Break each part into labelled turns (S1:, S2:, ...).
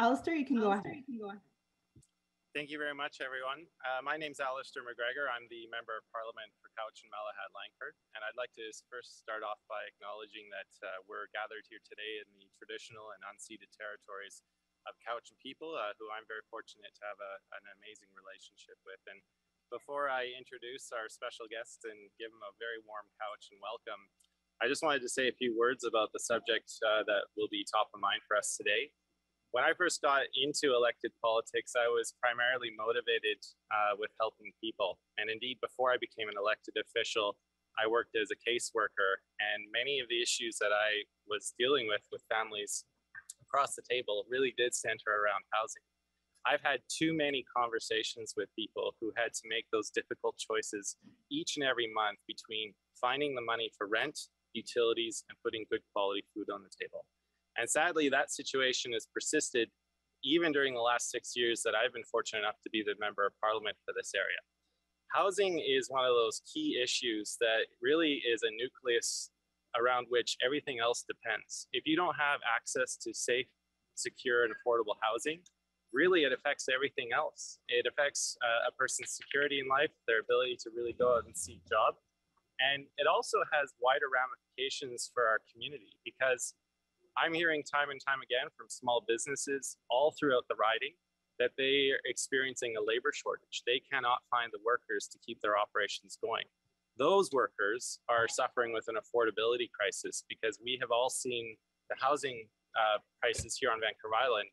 S1: Alistair, you can go ahead.
S2: Thank you very much, everyone. Uh, my name is Alistair MacGregor. I'm the Member of Parliament for Cowichan Malahat Langford. And I'd like to first start off by acknowledging that uh, we're gathered here today in the traditional and unceded territories of Cowichan people, uh, who I'm very fortunate to have a, an amazing relationship with. And before I introduce our special guest and give him a very warm Cowichan welcome, I just wanted to say a few words about the subject uh, that will be top of mind for us today when I first got into elected politics, I was primarily motivated uh, with helping people. And indeed, before I became an elected official, I worked as a caseworker. And many of the issues that I was dealing with with families across the table really did center around housing. I've had too many conversations with people who had to make those difficult choices each and every month between finding the money for rent, utilities, and putting good quality food on the table. And sadly, that situation has persisted even during the last six years that I've been fortunate enough to be the member of parliament for this area. Housing is one of those key issues that really is a nucleus around which everything else depends. If you don't have access to safe, secure, and affordable housing, really it affects everything else. It affects uh, a person's security in life, their ability to really go out and seek job. And it also has wider ramifications for our community because I'm hearing time and time again from small businesses all throughout the riding that they are experiencing a labor shortage. They cannot find the workers to keep their operations going. Those workers are suffering with an affordability crisis because we have all seen the housing uh, prices here on Vancouver Island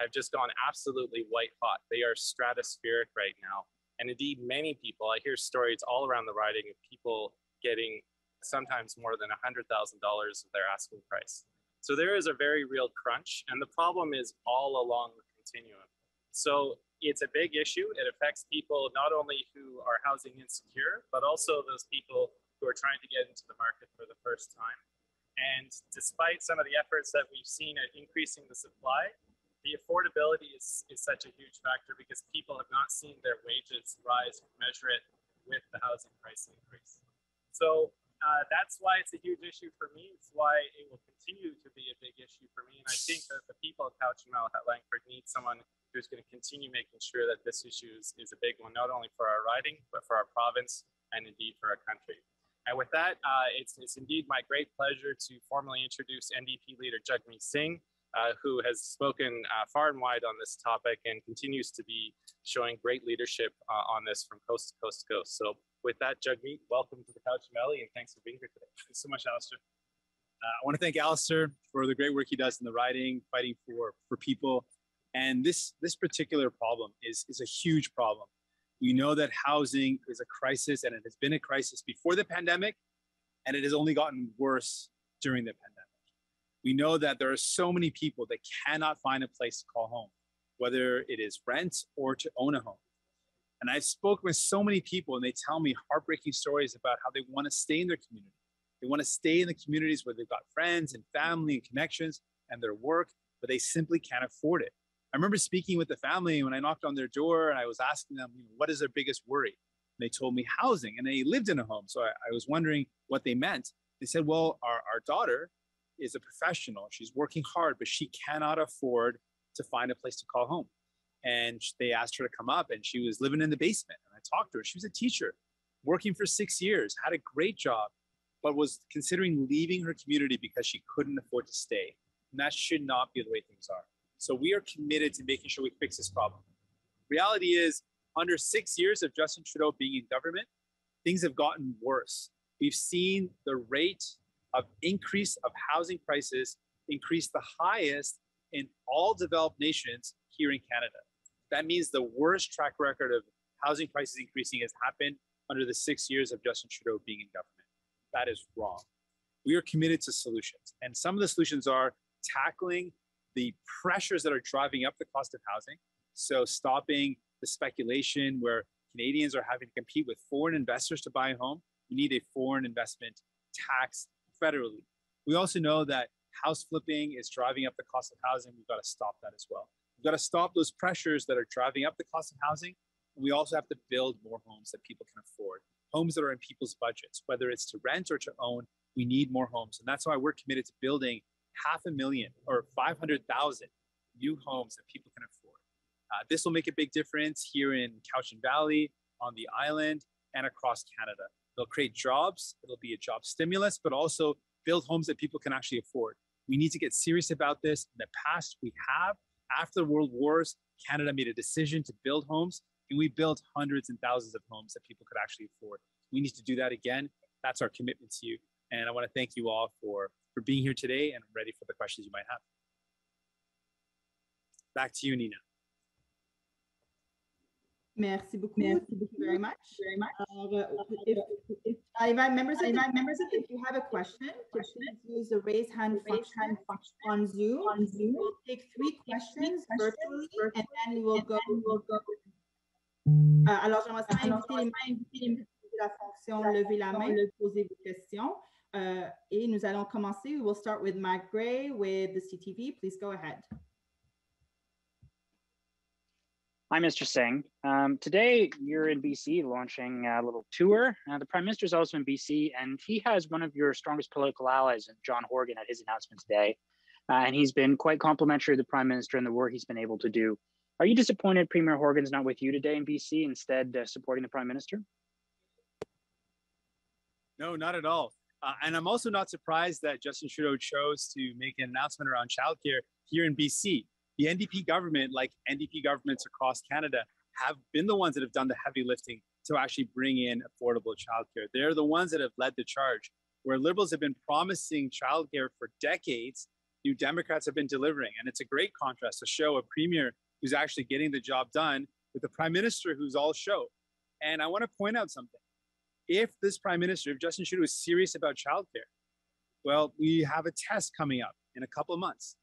S2: have just gone absolutely white hot. They are stratospheric right now. And indeed, many people, I hear stories all around the riding of people getting sometimes more than $100,000 of their asking price. So there is a very real crunch, and the problem is all along the continuum. So it's a big issue. It affects people not only who are housing insecure, but also those people who are trying to get into the market for the first time. And despite some of the efforts that we've seen at increasing the supply, the affordability is, is such a huge factor because people have not seen their wages rise measure it with the housing price increase. So uh, that's why it's a huge issue for me. It's why it will continue to be a big issue for me. And I think that the people of Cowichan Malahat Langford need someone who's going to continue making sure that this issue is, is a big one, not only for our riding, but for our province and indeed for our country. And with that, uh, it's, it's indeed my great pleasure to formally introduce NDP leader Jagmeet Singh, uh, who has spoken uh, far and wide on this topic and continues to be showing great leadership uh, on this from coast to coast to coast. So with that, Jagmeet, welcome to the Cowichan Valley, and thanks for being here today.
S3: Thanks so much, Alistair. Uh, I want to thank Alistair for the great work he does in the riding, fighting for for people. And this this particular problem is is a huge problem. We know that housing is a crisis, and it has been a crisis before the pandemic, and it has only gotten worse during the pandemic. We know that there are so many people that cannot find a place to call home, whether it is rent or to own a home. And I've spoken with so many people, and they tell me heartbreaking stories about how they want to stay in their community. They want to stay in the communities where they've got friends and family and connections and their work, but they simply can't afford it. I remember speaking with the family when I knocked on their door and I was asking them, you know, what is their biggest worry? And they told me housing, and they lived in a home. So I, I was wondering what they meant. They said, well, our, our daughter is a professional. She's working hard, but she cannot afford to find a place to call home and they asked her to come up and she was living in the basement and i talked to her. She was a teacher working for six years had a great job but was considering leaving her community because she couldn't afford to stay. And that should not be the way things are. So we are committed to making sure we fix this problem. Reality is under six years of justin trudeau being in government things have gotten worse. We've seen the rate of increase of housing prices increase the highest in all developed nations here in Canada. That means the worst track record of housing prices increasing has happened under the six years of Justin Trudeau being in government. That is wrong. We are committed to solutions. And some of the solutions are tackling the pressures that are driving up the cost of housing. So, stopping the speculation where Canadians are having to compete with foreign investors to buy a home. We need a foreign investment tax federally. We also know that house flipping is driving up the cost of housing. We've got to stop that as well. We've got to stop those pressures that are driving up the cost of housing. We also have to build more homes that people can afford, homes that are in people's budgets, whether it's to rent or to own. We need more homes. And that's why we're committed to building half a million or 500,000 new homes that people can afford. Uh, this will make a big difference here in Cowichan Valley, on the island, and across Canada. It'll create jobs, it'll be a job stimulus, but also build homes that people can actually afford. We need to get serious about this. In the past, we have. After the world wars, Canada made a decision to build homes, and we built hundreds and thousands of homes that people could actually afford. We need to do that again. That's our commitment to you. And I want to thank you all for, for being here today and ready for the questions you might have. Back to you, Nina.
S1: Merci beaucoup. Merci Thank you very much. Very much. Uh, if, if, I members, I invite members, if you have a question, question use the raise hand function on Zoom. On Zoom. We'll take three questions virtually, and then we will go. We'll go. Uh, alors, j'aimerais inviter la fonction lever la main, poser vos questions. Uh, et nous allons commencer. We will start with Matt Gray with the CTV. Please go ahead.
S4: Hi, Mr. Singh. Um, today, you're in BC launching a little tour. Uh, the Prime Minister is also in BC, and he has one of your strongest political allies, John Horgan, at his announcement today. Uh, and he's been quite complimentary of the Prime Minister and the work he's been able to do. Are you disappointed Premier Horgan's not with you today in BC, instead uh, supporting the Prime Minister?
S3: No, not at all. Uh, and I'm also not surprised that Justin Trudeau chose to make an announcement around childcare here in BC the NDP government, like NDP governments across Canada, have been the ones that have done the heavy lifting to actually bring in affordable childcare. They're the ones that have led the charge. Where Liberals have been promising childcare for decades, New Democrats have been delivering. And it's a great contrast to show a premier who's actually getting the job done with a prime minister who's all show. And I want to point out something. If this prime minister, if Justin Trudeau is serious about childcare, well, we have a test coming up in a couple of months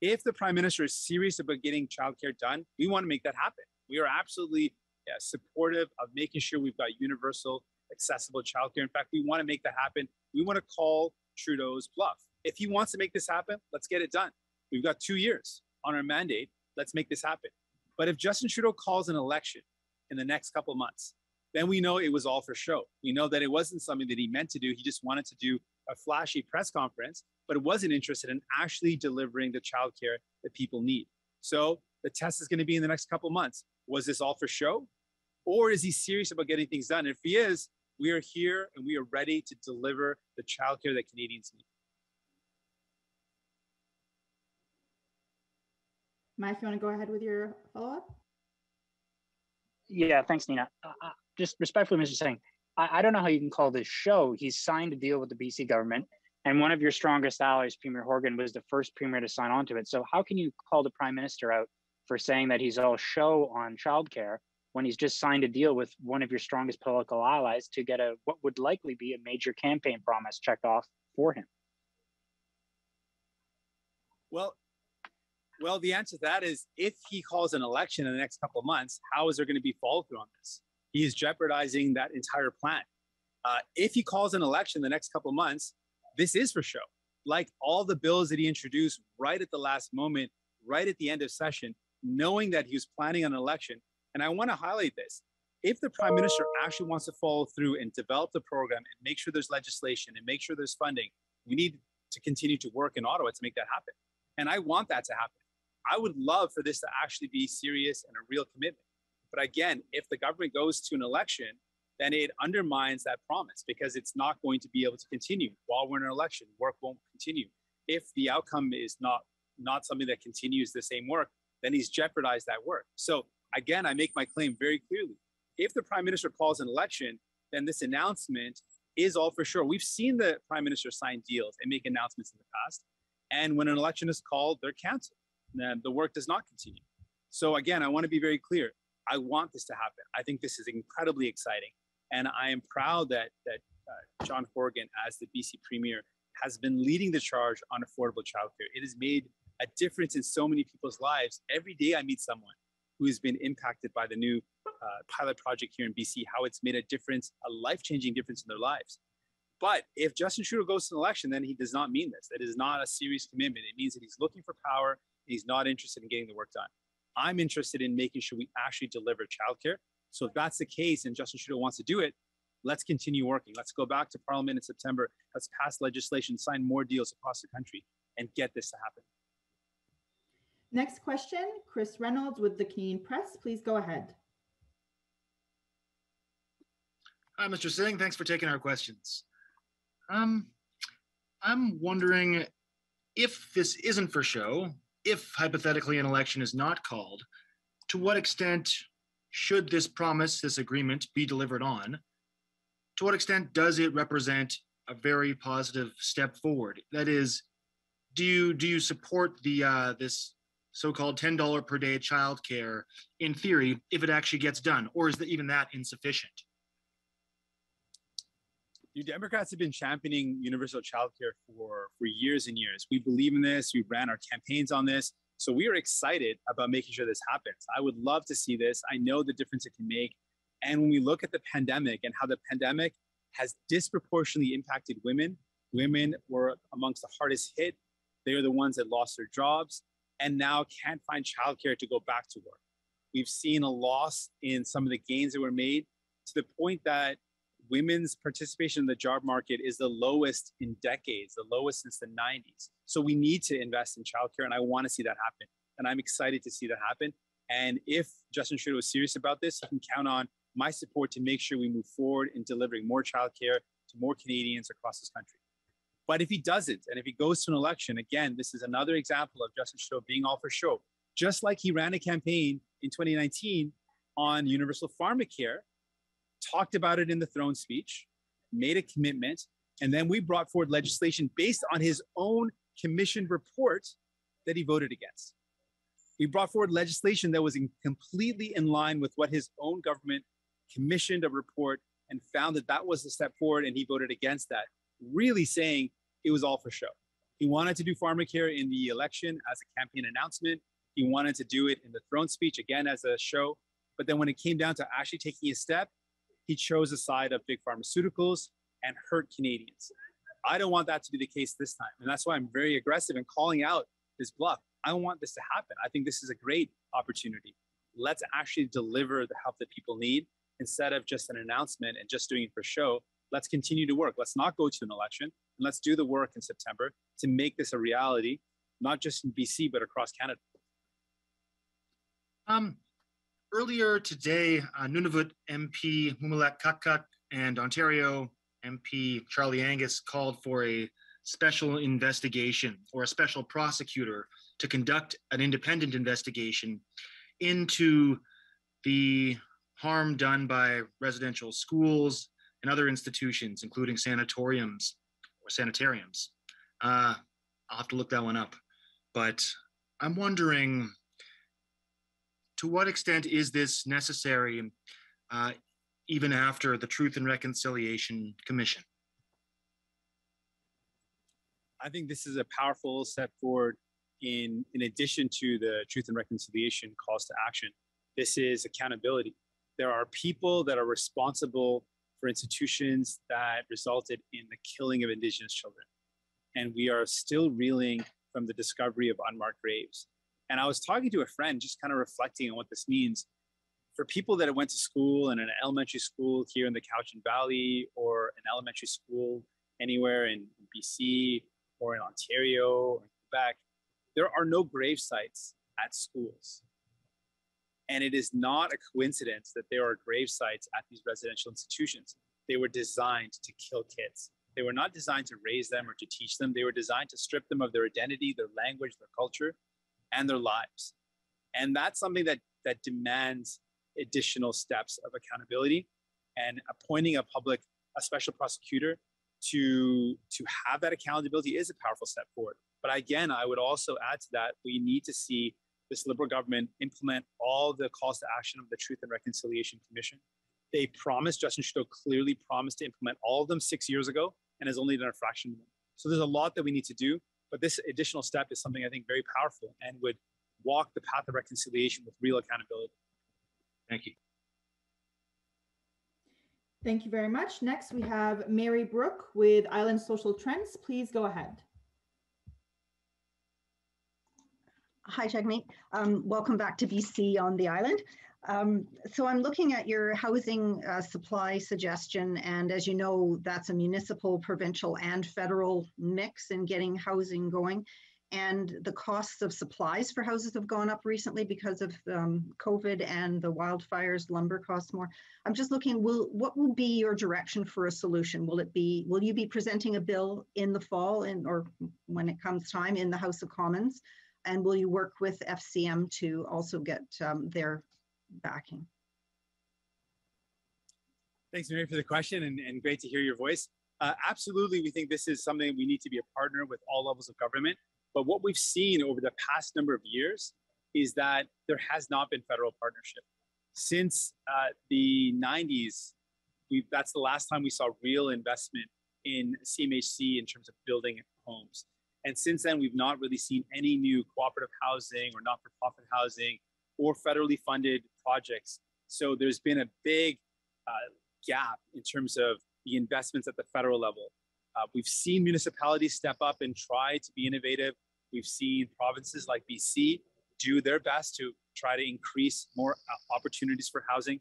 S3: if the prime minister is serious about getting childcare done, we want to make that happen. We are absolutely yeah, supportive of making sure we've got universal, accessible childcare. In fact, we want to make that happen. We want to call Trudeau's bluff. If he wants to make this happen, let's get it done. We've got two years on our mandate. Let's make this happen. But if Justin Trudeau calls an election in the next couple months, then we know it was all for show. We know that it wasn't something that he meant to do. He just wanted to do a flashy press conference, but wasn't interested in actually delivering the childcare that people need. So the test is going to be in the next couple months. Was this all for show? Or is he serious about getting things done? If he is, we are here and we are ready to deliver the childcare that Canadians need.
S1: Mike, you want to go ahead with your follow up?
S4: Yeah, thanks, Nina. Uh, uh just respectfully, Mr. Singh, I, I don't know how you can call this show. He's signed a deal with the BC government, and one of your strongest allies, Premier Horgan, was the first premier to sign on to it. So how can you call the prime minister out for saying that he's all show on childcare when he's just signed a deal with one of your strongest political allies to get a what would likely be a major campaign promise checked off for him?
S3: Well, well, the answer to that is if he calls an election in the next couple of months, how is there going to be follow through on this? he is jeopardizing that entire plan. Uh, if he calls an election the next couple of months, this is for show. Like all the bills that he introduced right at the last moment, right at the end of session, knowing that he was planning an election. And I want to highlight this. If the prime minister actually wants to follow through and develop the program and make sure there's legislation and make sure there's funding, we need to continue to work in Ottawa to make that happen. And I want that to happen. I would love for this to actually be serious and a real commitment. But again, if the government goes to an election, then it undermines that promise because it's not going to be able to continue while we're in an election. Work won't continue. If the outcome is not not something that continues the same work, then he's jeopardized that work. So again, I make my claim very clearly. If the prime minister calls an election, then this announcement is all for sure. We've seen the prime minister sign deals and make announcements in the past. And when an election is called, they're canceled. And the work does not continue. So again, I want to be very clear. I want this to happen. I think this is incredibly exciting. And I am proud that, that uh, John Horgan, as the BC Premier, has been leading the charge on affordable childcare. It has made a difference in so many people's lives. Every day I meet someone who has been impacted by the new uh, pilot project here in BC, how it's made a difference, a life changing difference in their lives. But if Justin Trudeau goes to an election, then he does not mean this. That is not a serious commitment. It means that he's looking for power. he's not interested in getting the work done. I'm interested in making sure we actually deliver childcare. So if that's the case and Justin Trudeau wants to do it, let's continue working. Let's go back to Parliament in September. Let's pass legislation, sign more deals across the country, and get this to happen.
S1: Next question, Chris Reynolds with the Canadian Press. Please go ahead.
S5: Hi, Mr. Singh. Thanks for taking our questions. Um, I'm wondering if this isn't for show, if hypothetically an election is not called, to what extent should this promise, this agreement be delivered on? To what extent does it represent a very positive step forward? That is, do you do you support the uh, this so-called $10 per day childcare in theory if it actually gets done, or is that even that insufficient?
S3: You Democrats have been championing universal childcare for for years and years. We believe in this. We ran our campaigns on this. So we are excited about making sure this happens. I would love to see this. I know the difference it can make. And when we look at the pandemic and how the pandemic has disproportionately impacted women, women were amongst the hardest hit. They are the ones that lost their jobs and now can't find childcare to go back to work. We've seen a loss in some of the gains that were made to the point that women's participation in the job market is the lowest in decades, the lowest since the 90s. So we need to invest in childcare, and I want to see that happen. And I'm excited to see that happen. And if Justin Trudeau is serious about this, you can count on my support to make sure we move forward in delivering more childcare to more Canadians across this country. But if he doesn't, and if he goes to an election, again, this is another example of Justin Trudeau being all for show. Just like he ran a campaign in 2019 on universal pharmacare, talked about it in the throne speech, made a commitment, and then we brought forward legislation based on his own commissioned report that he voted against. We brought forward legislation that was in completely in line with what his own government commissioned a report and found that that was the step forward, and he voted against that, really saying it was all for show. He wanted to do pharmacare in the election as a campaign announcement. He wanted to do it in the throne speech again as a show. But then when it came down to actually taking a step, he chose the side of big pharmaceuticals and hurt Canadians. I don't want that to be the case this time. And that's why I'm very aggressive in calling out this bluff. I don't want this to happen. I think this is a great opportunity. Let's actually deliver the help that people need instead of just an announcement and just doing it for show. Let's continue to work. Let's not go to an election and let's do the work in September to make this a reality, not just in BC, but across Canada.
S5: Um, earlier today, uh, Nunavut MP Mumilaaq Qaqqaq and Ontario MP Charlie Angus called for a special investigation or a special prosecutor to conduct an independent investigation into the harm done by residential schools and other institutions, including sanatoriums or sanitariums. Uh, I'll have to look that one up. But I'm wondering to what extent is this necessary uh, even after the Truth and Reconciliation Commission?
S3: I think this is a powerful step forward in, in addition to the Truth and Reconciliation calls to action. This is accountability. There are people that are responsible for institutions that resulted in the killing of Indigenous children. And we are still reeling from the discovery of unmarked graves. And I was talking to a friend, just kind of reflecting on what this means for people that went to school in an elementary school here in the Cowichan Valley or an elementary school anywhere in BC or in Ontario or Quebec. There are no grave sites at schools. And it is not a coincidence that there are grave sites at these residential institutions. They were designed to kill kids. They were not designed to raise them or to teach them. They were designed to strip them of their identity, their language, their culture, and their lives. And that's something that that demands additional steps of accountability and appointing a public a special prosecutor to to have that accountability is a powerful step forward. But again, I would also add to that we need to see this liberal government implement all the calls to action of the Truth and Reconciliation Commission. They promised, Justin Trudeau clearly promised to implement all of them six years ago and has only done a fraction of them. So there's a lot that we need to do. But this additional step is something I think very powerful and would walk the path of reconciliation with real accountability.
S5: Thank you.
S1: Thank you very much. Next, we have Mary Brooke with Island Social Trends. Please go ahead.
S6: Hi, Jagmeet. Um, welcome back to BC on the island. Um, so I'm looking at your housing uh, supply suggestion, and as you know, that's a municipal, provincial, and federal mix in getting housing going. and the costs of supplies for houses have gone up recently because of um, COVID and the wildfires, lumber costs more. I'm just looking, will what will be your direction for a solution? Will it be, will you be presenting a bill in the fall in, or when it comes time in the House of Commons? And will you work with FCM to also get um, their backing?
S3: Thanks, Mary, for the question and, and great to hear your voice. Uh, absolutely, we think this is something we need to be a partner with all levels of government. But what we've seen over the past number of years is that there has not been federal partnership. Since uh, the 90s, we that's the last time we saw real investment in CMHC in terms of building homes. And since then, we've not really seen any new cooperative housing or not for profit housing or federally funded projects. So there's been a big uh, gap in terms of the investments at the federal level. Uh, we've seen municipalities step up and try to be innovative. We've seen provinces like BC do their best to try to increase more uh, opportunities for housing,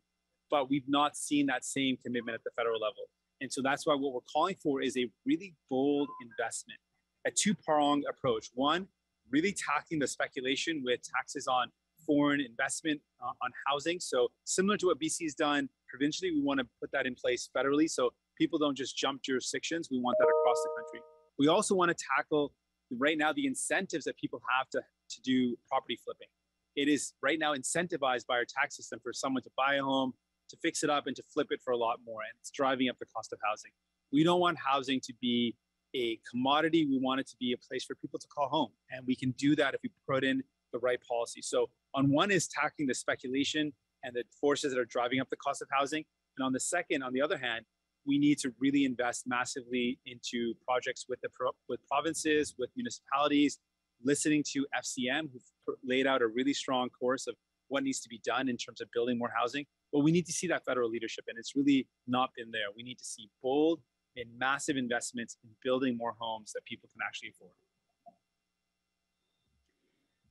S3: but we've not seen that same commitment at the federal level. And so that's why what we're calling for is a really bold investment, a two pronged approach. One, really tackling the speculation with taxes on foreign investment uh, on housing. So, similar to what BC has done provincially, we want to put that in place federally. So, people don't just jump jurisdictions. We want that across the country. We also want to tackle right now the incentives that people have to, to do property flipping. It is right now incentivized by our tax system for someone to buy a home, to fix it up, and to flip it for a lot more. And it's driving up the cost of housing. We don't want housing to be a commodity. We want it to be a place for people to call home. And we can do that if we put in the right policy. So, on one is tackling the speculation and the forces that are driving up the cost of housing. And on the second, on the other hand, we need to really invest massively into projects with the pro- with provinces, with municipalities, listening to FCM, who laid out a really strong course of what needs to be done in terms of building more housing. But we need to see that federal leadership, and it's really not been there. We need to see bold and massive investments in building more homes that people can actually afford.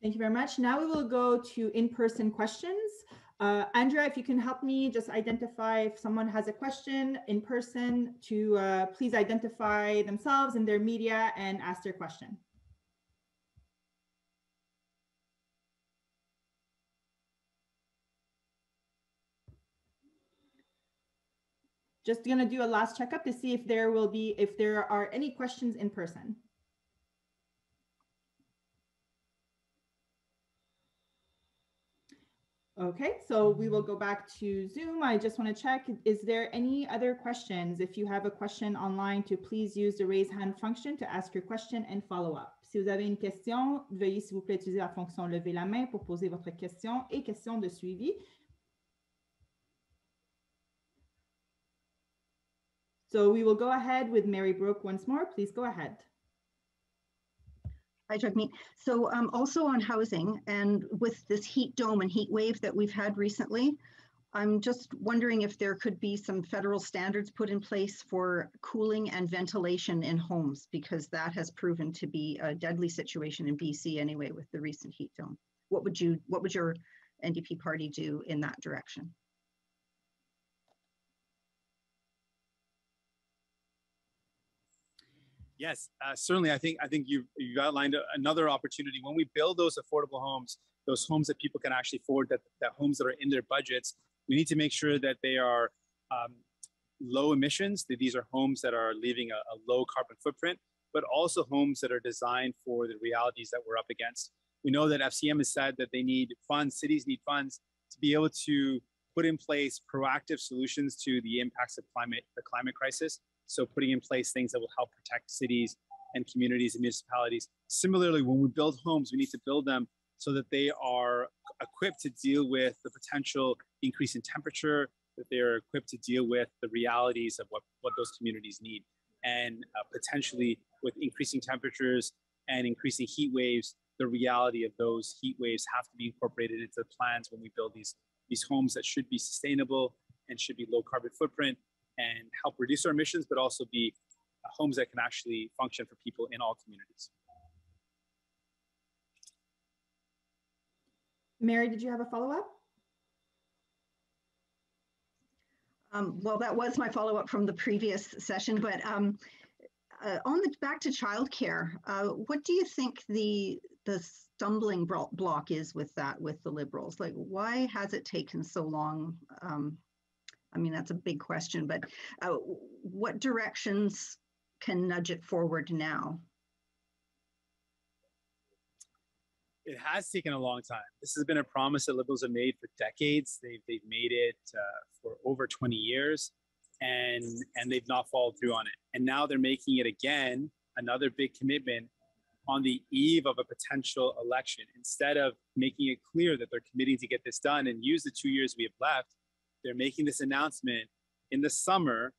S1: Thank you very much. Now we will go to in-person questions. Uh, Andrea, if you can help me just identify if someone has a question in person to uh, please identify themselves and their media and ask their question. Just gonna do a last checkup to see if there will be, if there are any questions in person. Okay, so we will go back to Zoom. I just want to check, is there any other questions? If you have a question online, to please use the raise hand function to ask your question and follow up. Si vous avez une question, veuillez s'il vous plaît utiliser la fonction lever la main pour poser votre question et question de suivi. So we will go ahead with Mary Brooke once more. Please go ahead.
S6: Hi, Jagmeet. So um, also on housing and with this heat dome and heat wave that we've had recently, I'm just wondering if there could be some federal standards put in place for cooling and ventilation in homes, because that has proven to be a deadly situation in BC anyway with the recent heat dome. What would you, what would your NDP party do in that direction?
S3: Yes, uh, certainly. I think I think you've, you've outlined another opportunity when we build those affordable homes, those homes that people can actually afford, that that homes that are in their budgets. We need to make sure that they are um, low emissions. That these are homes that are leaving a, a low carbon footprint, but also homes that are designed for the realities that we're up against. We know that FCM has said that they need funds. Cities need funds to be able to put in place proactive solutions to the impacts of climate, the climate crisis. So putting in place things that will help protect cities and communities and municipalities. Similarly, when we build homes, we need to build them so that they are equipped to deal with the potential increase in temperature, that they are equipped to deal with the realities of what, what those communities need. And uh, potentially with increasing temperatures and increasing heat waves, the reality of those heat waves have to be incorporated into the plans when we build these, these homes that should be sustainable and should be low carbon footprint and help reduce our emissions, but also be homes that can actually function for people in all communities.
S1: Mary, did you have a follow-up?
S6: Um, well, that was my follow-up from the previous session, but um, uh, on the back to childcare, uh, what do you think the the stumbling block is with that with the liberals? Like, why has it taken so long? Um, I mean, that's a big question, but uh, what directions can nudge it forward now?
S3: It has taken a long time. This has been a promise that liberals have made for decades. They've, they've made it uh, for over 20 years and and they've not followed through on it. And now they're making it again, another big commitment on the eve of a potential election. Instead of making it clear that they're committing to get this done and use the two years we have left, they're making this announcement in the summer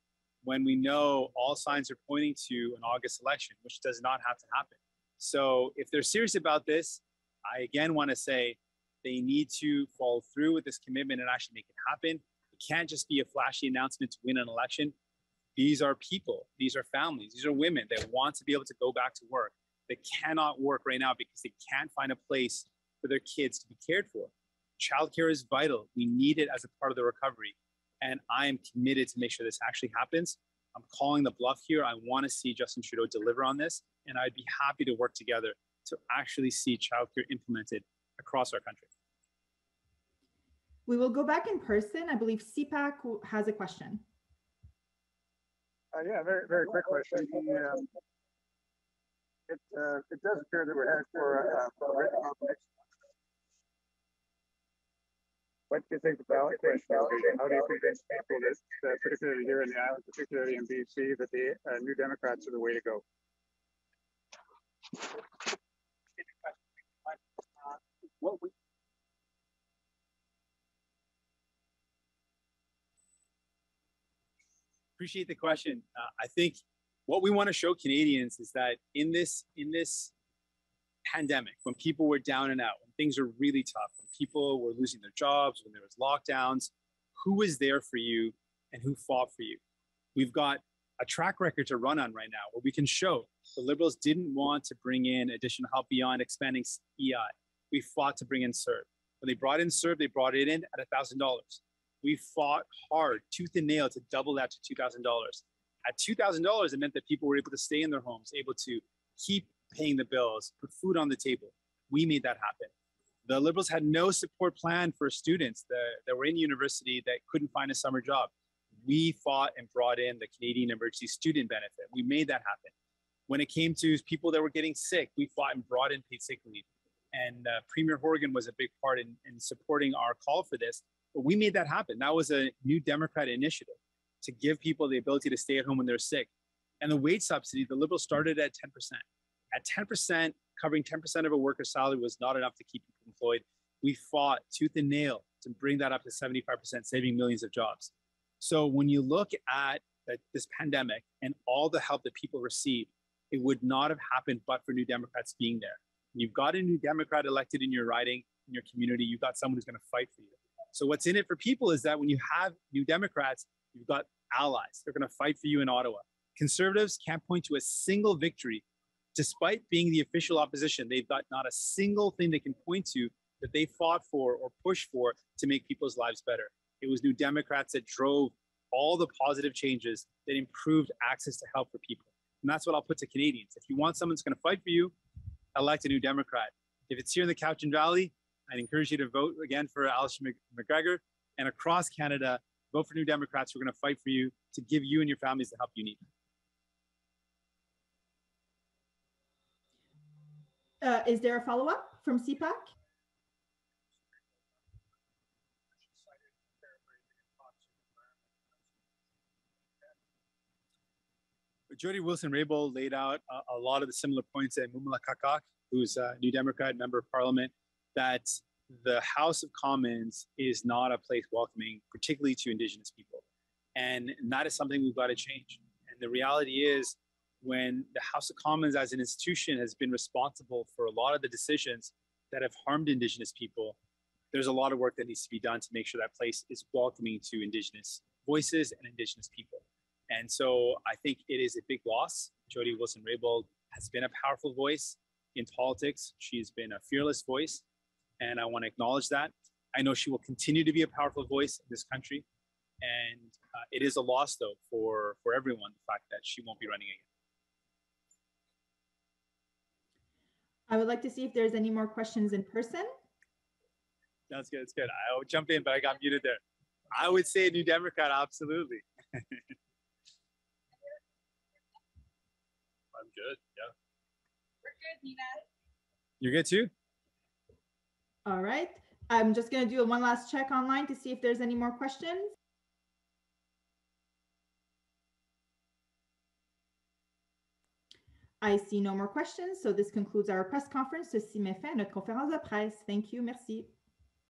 S3: when we know all signs are pointing to an August election, which does not have to happen. So if they're serious about this, I again want to say they need to follow through with this commitment and actually make it happen It can't just be a flashy announcement to win an election. These are people, these are families, these are women that want to be able to go back to work that cannot work right now because they can't find a place for their kids to be cared for. Childcare is vital. We need it as a part of the recovery. And I am committed to make sure this actually happens. I'm calling the bluff here. I want to see Justin Trudeau deliver on this, and I'd be happy to work together to actually see childcare implemented across our country.
S1: We will go back in person. I believe CPAC has a question.
S7: Uh, yeah, very very quick question. The, uh, it uh, it does appear that we're headed for a, a written confirmation. What do you think the ballot question will be? How do you convince people, that, uh, particularly here in the island, particularly in BC, that the uh, New Democrats are the way to go?
S3: What we appreciate the question. Uh, I think what we want to show Canadians is that in this in this pandemic, when people were down and out, when things are really tough, when people were losing their jobs, when there was lockdowns, who was there for you and who fought for you? We've got a track record to run on right now where we can show the Liberals didn't want to bring in additional help beyond expanding EI. We fought to bring in CERB. When they brought in CERB, they brought it in at $1,000 we fought hard, tooth and nail, to double that to $2,000. At $2,000, it meant that people were able to stay in their homes, able to keep paying the bills, put food on the table. We made that happen. The Liberals had no support plan for students that, that were in university that couldn't find a summer job. We fought and brought in the Canadian Emergency Student Benefit. We made that happen. When it came to people that were getting sick, we fought and brought in paid sick leave. And uh, Premier Horgan was a big part in, in supporting our call for this but we made that happen. That was a new Democrat initiative to give people the ability to stay at home when they're sick. And the wage subsidy, the Liberals started at 10%. At 10%, covering 10% of a worker's salary was not enough to keep people employed. We fought tooth and nail to bring that up to 75%, saving millions of jobs. So when you look at this pandemic and all the help that people received, it would not have happened but for New Democrats being there. You've got a New Democrat elected in your riding, in your community. You've got someone who's going to fight for you. So what's in it for people is that when you have New Democrats, you've got allies. They're going to fight for you in Ottawa. Conservatives can't point to a single victory, despite being the official opposition. They've got not a single thing they can point to that they fought for or pushed for to make people's lives better. It was New Democrats that drove all the positive changes that improved access to help for people. And that's what I'll put to Canadians. If you want someone that's going to fight for you, elect a New Democrat. If it's here in the Cowichan Valley, I'd encourage you to vote again for Alistair MacGregor and across Canada, vote for New Democrats who are going to fight for you to give you and your families the help you need.
S1: Uh, is there a follow-up from CPAC?
S3: Jody Wilson-Raybould laid out a, a, lot of the similar points that Mumilaaq Qaqqaq, who's a New Democrat member of Parliament, that the House of Commons is not a place welcoming, particularly to Indigenous people. And that is something we've got to change. And the reality is, when the House of Commons as an institution has been responsible for a lot of the decisions that have harmed Indigenous people, there's a lot of work that needs to be done to make sure that place is welcoming to Indigenous voices and Indigenous people. And so I think it is a big loss. Jody Wilson Raybould has been a powerful voice in politics. She's been a fearless voice and I want to acknowledge that. I know she will continue to be a powerful voice in this country, and uh, it is a loss though for for everyone the fact that she won't be running again.
S1: I would like to see if there's any more questions in person.
S3: That's good. It's good. I'll jump in, but I got muted there. I would say New Democrat, absolutely.
S2: I'm good. Yeah.
S8: We're good, Nina.
S3: You're good too?
S1: All right. I'm just going to do a one last check online to see if there's any more questions. I see no more questions, so this concludes our press conference. Ceci met fin notre conférence de presse. Thank you. Merci.